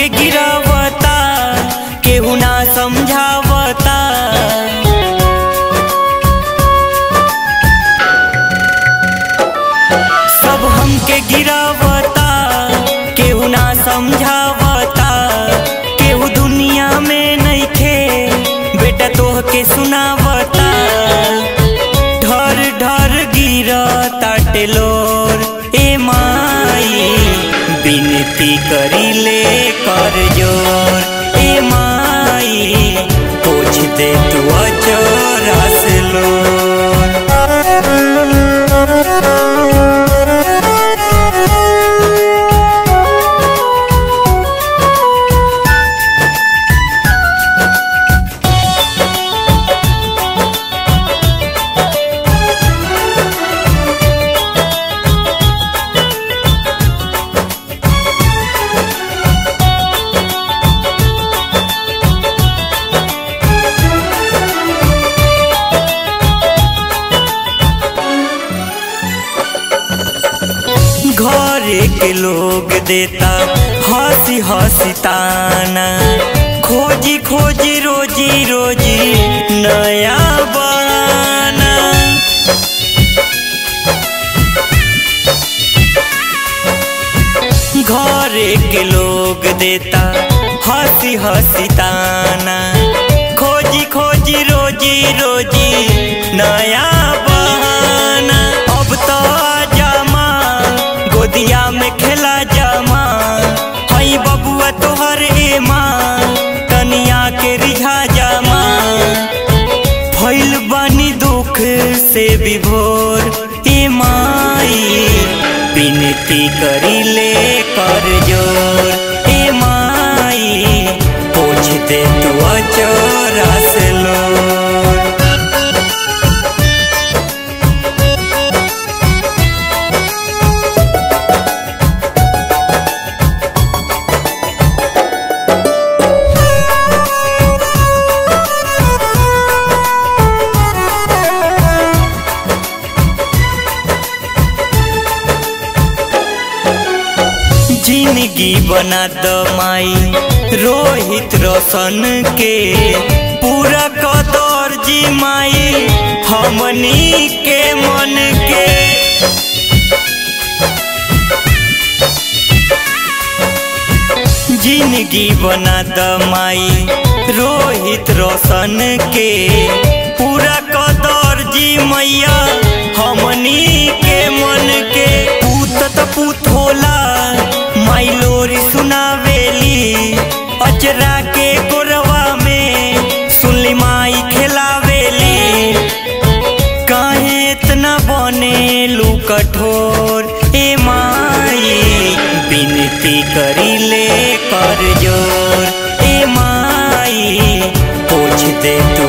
के गिरावता, केहू ना समझावता। सब हमके गिरावता, केहू ना समझावता। केहू दुनिया में नहीं खे बेटा तोह के सुनावता। ढर ढर गिरा ताटे लोग बिनती करीले कर ज़ोर। माई पूछ दे तू अचोरा घरे के लोग देता, हँसी हँसी ताना खोजी खोजी, रोजी रोजी नया घरे के लोग देता, हँसी हँसी ताना खोजी खोजी, रोजी रोजी नया तोहर माँ, कनिया के रिझा जा माँ। फैल बनी दुख से विभोर हे माई। विनती करी ले कर ज़ोर हे माई। पूछ दे तू अचोरा से ज़िंदगी बना द माई। रोहित रोशन के पूरा कदर जी माई हमनी के मन के। ज़िंदगी बना द माई। रोहित रोशन के पूरा कदर जी मैया बिनती करीले कर ज़ोर माई पूछ दे तू